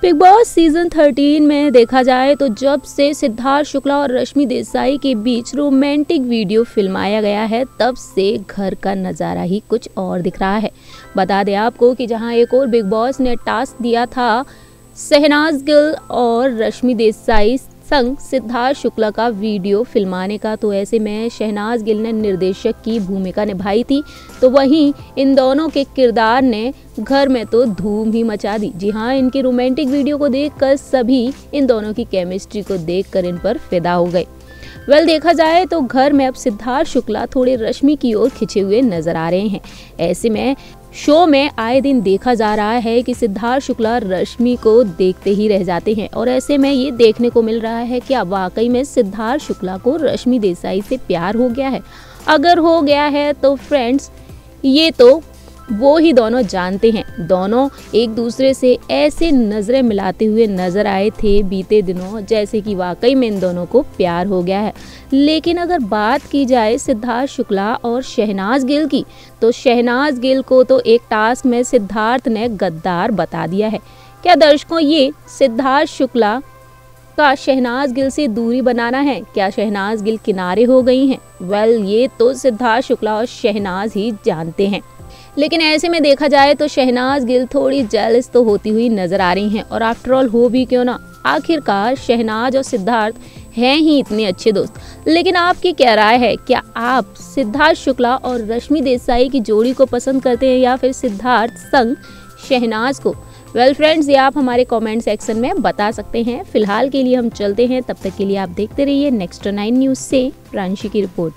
Season 13 में देखा जाए तो जब से सिद्धार्थ शुक्ला और रश्मि देसाई के बीच रोमांटिक वीडियो फिल्माया गया है, तब से घर का नज़ारा ही कुछ और दिख रहा है। बता दें आपको कि जहाँ एक और बिग बॉस ने टास्क दिया था, शहनाज गिल और रश्मि देसाई संग सिद्धार्थ शुक्ला का वीडियो फिल्माने का। तो ऐसे में शहनाज गिल ने निर्देशक की भूमिका निभाई थी। तो वहीं इन दोनों के किरदार ने घर में तो धूम ही मचा दी। जी हाँ इनकी रोमांटिक वीडियो को देखकर सभी इन दोनों की केमिस्ट्री को देखकर इन पर फिदा हो गए। वेल, देखा जाए तो घर में अब सिद्धार्थ शुक्ला थोड़े रश्मि की ओर खिंचे हुए नज़र आ रहे हैं। ऐसे में शो में आए दिन देखा जा रहा है कि सिद्धार्थ शुक्ला रश्मि को देखते ही रह जाते हैं और ऐसे में ये देखने को मिल रहा है कि अब वाकई में सिद्धार्थ शुक्ला को रश्मि देसाई से प्यार हो गया है। अगर हो गया है तो फ्रेंड्स ये तो वो ही दोनों जानते हैं। दोनों एक दूसरे से ऐसे नज़रें मिलाते हुए नज़र आए थे बीते दिनों, जैसे कि वाकई में इन दोनों को प्यार हो गया है। लेकिन अगर बात की जाए सिद्धार्थ शुक्ला और शहनाज गिल की तो शहनाज गिल को तो एक टास्क में सिद्धार्थ ने गद्दार बता दिया है। क्या दर्शकों, ये सिद्धार्थ शुक्ला का शहनाज गिल से दूरी बनाना है? क्या शहनाज गिल किनारे हो गई हैं? वेल ये तो सिद्धार्थ शुक्ला और शहनाज ही जानते हैं। लेकिन ऐसे में देखा जाए तो शहनाज गिल थोड़ी जेलस तो होती हुई नज़र आ रही हैं। और आफ्टर ऑल हो भी क्यों ना? आखिरकार शहनाज और सिद्धार्थ हैं ही इतने अच्छे दोस्त। लेकिन आपकी क्या राय है? क्या आप सिद्धार्थ शुक्ला और रश्मि देसाई की जोड़ी को पसंद करते हैं या फिर सिद्धार्थ संग शहनाज को? वेल well फ्रेंड्स ये आप हमारे कमेंट सेक्शन में बता सकते हैं। फ़िलहाल के लिए हम चलते हैं। तब तक के लिए आप देखते रहिए नेक्स्ट नाइन न्यूज़ से प्रांशी की रिपोर्ट।